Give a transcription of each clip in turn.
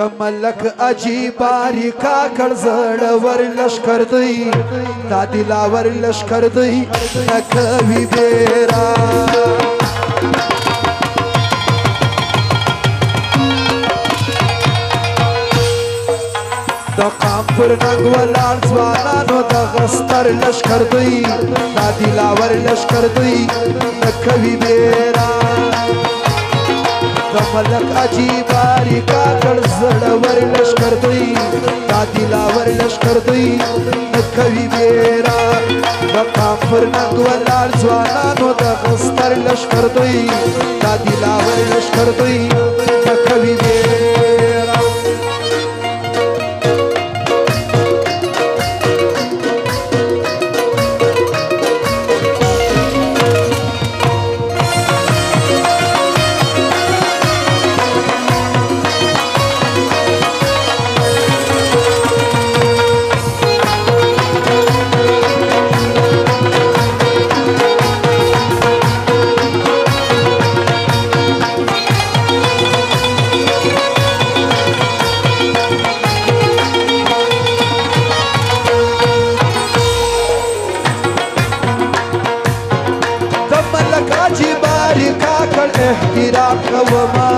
د ملک عجیب اړیکا کړ زړ ور لشکر دی دا دلاور لشکر دی نکوي بیره د قام پر ننګ ولار ځوانانو د غستر لشکر دی دا دلاور لشکر دی نکوي بیره ملک عجیب اړیکا کړ زړور لشکر دوی دا دلاور لشکر دوی د بیرا د کافر ننګ ولار ځوانانو د غستر لشکر دوی دا دلاور احترام کوما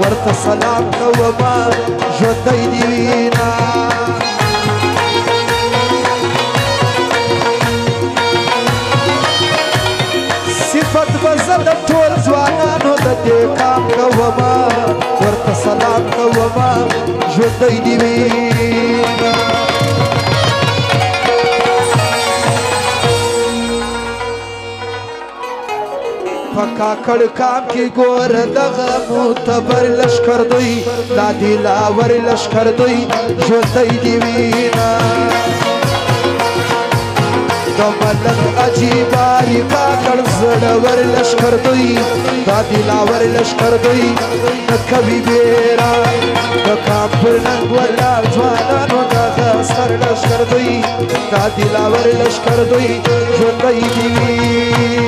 ورته سلام کوما ژوندی دې وینا صفت به زه د ټول ځوانانو د دې کام کوما ورته سلام کوما ژوندی دې وینا کاکړ کام کې ګور دغه موتبر لشکر دوی دا دلاور لشکر دوی ژوندی دی وینا دا ملک عجیباری کاکړ زړور لشکر دوی دا دلاور لشکر دوی نه کوي بیرا د کابل نن ولا ځوانانو دغه سر لشکر دوی دا دلاور لشکر دوی ژوندی دی وینا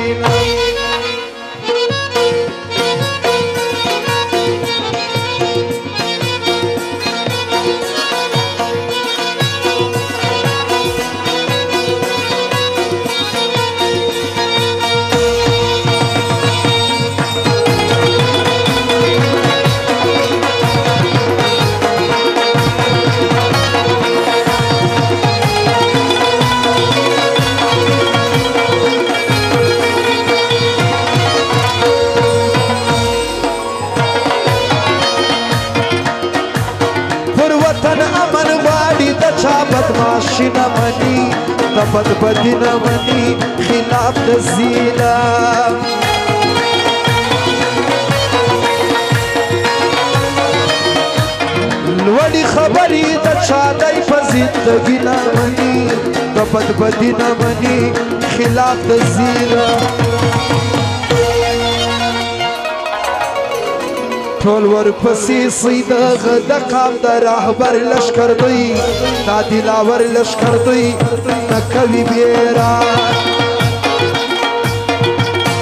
خوشی نمانی نه بدبدی نمانی خلاف د ظلم لوړې خبرې د چا دی په زندګي نه مني د بدبدي نه مني خلاف د ظلم ټول ورپسې سیدغ د قام د رهبر لشکر دی دا دلاور لشکر دی تکوي بیرا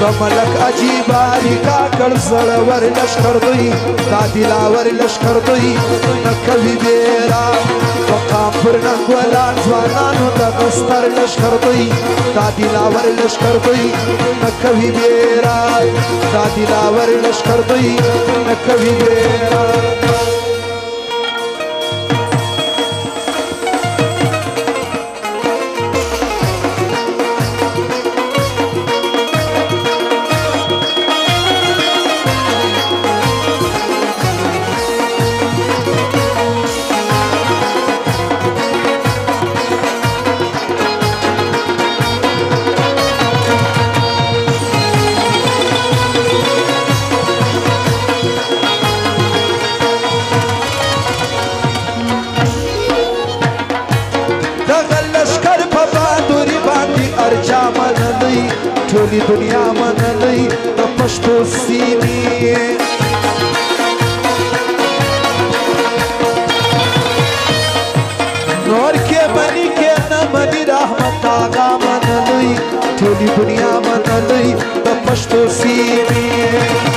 د ملک عجیب علی کا کړ زړور لشکر دی دا دلاور لشکر دی تکوي بیرا فقام پر ننګ ولان ځوانانو د دستر لشکر دوی دا دلاور لشکر دوی نکوي بیرا دا دلاور لشکر دوی نکوي بیرا منلي ټولي دنیا منلي د پښتو سینې نور کې بني کې نه بني رحمت آغا منلي ټولي دنیا منلي د پښتو سینې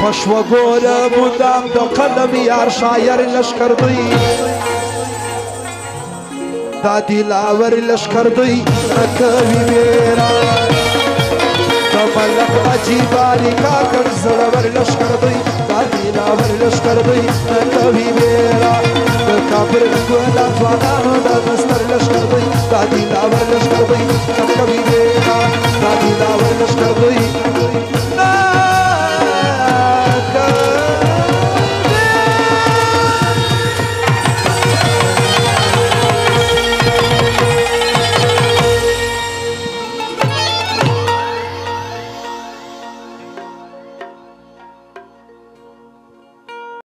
خوش و گل بودم دو قلم یار شایر لشکر دی دا دلاور لشکر دوی رکوي بیرا دا ملک اجي باري کا کړ زړور لشکر دوی دا دلاور لشکر دوی رکوي بیرا د کابل ګل افغانانو د مستر لشکر دوی دا دلاور لشکر دوی